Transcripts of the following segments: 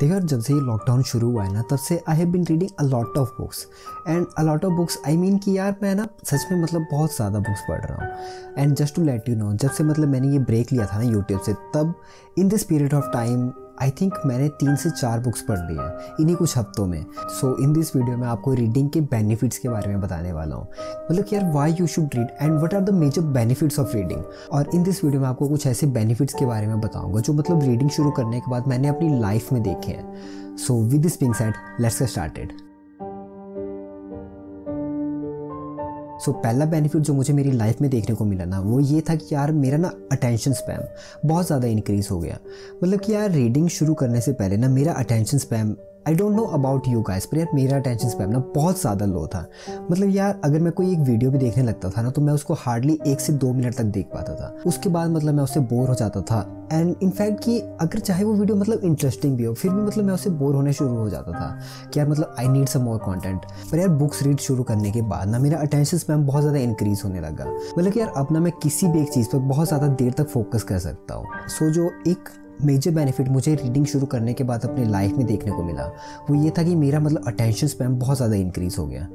देखो जब से ये लॉकडाउन शुरू हुआ है ना, तब से I have been reading a lot of books and a lot of books I mean कि यार, मैं ना सच में मतलब बहुत ज़्यादा बुक्स पढ़ रहा हूँ. And just to let you know जब से मतलब मैंने ये ब्रेक लिया था ना यूट्यूब से, तब in this period of time I think मैंने तीन से चार बुक्स पढ़ ली हैं, इन्हीं कुछ हफ्तों में। सो इन दिस वीडियो में आपको रीडिंग के बेनिफिट्स के बारे में बताने वाला हूँ। मतलब कि यार why you should read and what are the major benefits of reading और इन दिस वीडियो में आपको कुछ ऐसे बेनिफिट्स के बारे में बताऊँगा जो मतलब रीडिंग शुरू करने के बाद मैंने अपनी लाइफ में देखे हैं। So with this being set let's started so so, पहला बेनिफिट जो मुझे मेरी लाइफ में देखने को मिला ना वो ये था कि यार मेरा ना अटेंशन स्पैम बहुत ज़्यादा इंक्रीज़ हो गया। मतलब कि यार रीडिंग शुरू करने से पहले ना मेरा attention span I don't know about you guys पर यार मेरा अटेंशन स्पैम ना बहुत ज़्यादा लो था। मतलब यार अगर मैं कोई एक वीडियो भी देखने लगता था ना तो मैं उसको हार्डली एक से दो मिनट तक देख पाता था। उसके बाद मतलब मैं उससे बोर हो जाता था। एंड इनफैक्ट कि अगर चाहे वो वीडियो मतलब इंटरेस्टिंग भी हो फिर भी मतलब मैं उससे बोर होने शुरू हो जाता था कि यार मतलब I need some more content पर यार बुक्स रीड शुरू करने के बाद ना मेरा अटेंशन स्पैम बहुत ज़्यादा इंक्रीज होने लगा। मतलब कि यार अब ना मैं किसी भी एक चीज़ पर बहुत ज़्यादा देर तक फोकस कर सकता हूँ। सो so, जो एक मेजर बेनिफिट मुझे रीडिंग शुरू करने के बाद अपने लाइफ में देखने को मिला। वो ये था कि मेरा मतलब अटेंशन स्पैम बहुत ज़्यादा इंक्रीज़ हो गया।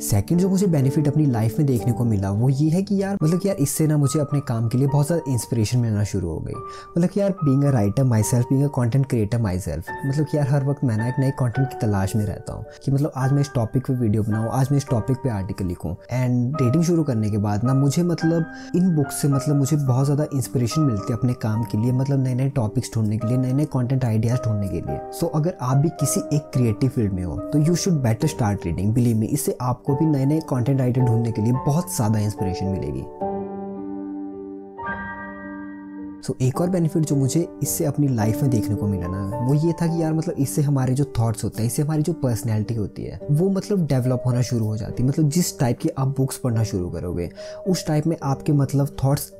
सेकंड जो मुझे बेनिफिट अपनी लाइफ में देखने को मिला, वो ये है कि यार मतलब कि यार इससे ना मुझे अपने काम के लिए बहुत ज़्यादा इंस्पिरेशन मिलना शुरू हो गई। मतलब कि यार being a writer myself being a content creator myself मतलब कि यार हर वक्त मैं ना एक नए कॉन्टेंट की तलाश में रहता हूँ। कि मतलब आज मैं इस टॉपिक पर वीडियो बनाऊँ, आज मैं इस टॉपिक पे आर्टिकल लिखूँ। एंड रीडिंग शुरू करने के बाद ना मुझे मतलब इन बुक्स से मतलब मुझे बहुत ज़्यादा इंस्पिरेशन मिलती है अपने काम के लिए मतलब नए नए टॉपिक्स ढूँढने के लिए नए नए कॉन्टेंट आइडियाज़ ढूँढने के लिए। सो अगर आप भी किसी एक क्रिएटिव फ़ील्ड में हो तो you should better start reading believe me इससे आपको भी नए नए कंटेंट राइटर ढूँढने के लिए बहुत ज़्यादा इंस्पिरेशन मिलेगी। सो एक और बेनिफिट जो मुझे इससे अपनी लाइफ में देखने को मिला ना वो ये था कि यार मतलब इससे हमारे जो थॉट्स होते हैं इससे हमारी जो पर्सनैलिटी होती है वो मतलब डेवलप होना शुरू हो जाती है। मतलब जिस टाइप की आप बुक्स पढ़ना शुरू करोगे उस टाइप में आपके मतलब थॉट्स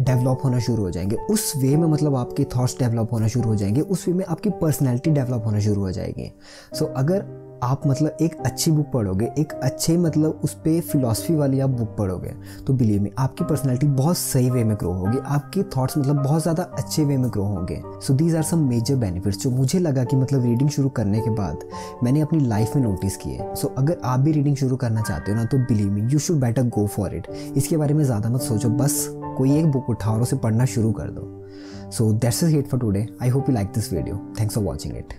डेवलप होना शुरू हो जाएँगे। उस वे में मतलब आपके थॉट्स डेवलप होना शुरू हो जाएँगे उस वे में आपकी पर्सनैलिटी डेवलप होना शुरू हो जाएगी। सो so, अगर आप मतलब एक अच्छी बुक पढ़ोगे, एक अच्छे मतलब उस पर फिलोसफी वाली आप बुक पढ़ोगे। तो बिलीव में आपकी पर्सनैलिटी बहुत सही वे में ग्रो होगी, आपके थॉट्स मतलब बहुत ज़्यादा अच्छे वे में ग्रो होंगे। So these are some major benefits जो मुझे लगा कि मतलब रीडिंग शुरू करने के बाद मैंने अपनी लाइफ में नोटिस किए। सो अगर आप भी रीडिंग शुरू करना चाहते हो ना तो believe me you should better go for it इसके बारे में ज़्यादा मत सोचो, बस कोई एक बुक उठाओ और उसे पढ़ना शुरू कर दो। So that's is it for today I hope you like this video thanks for watching it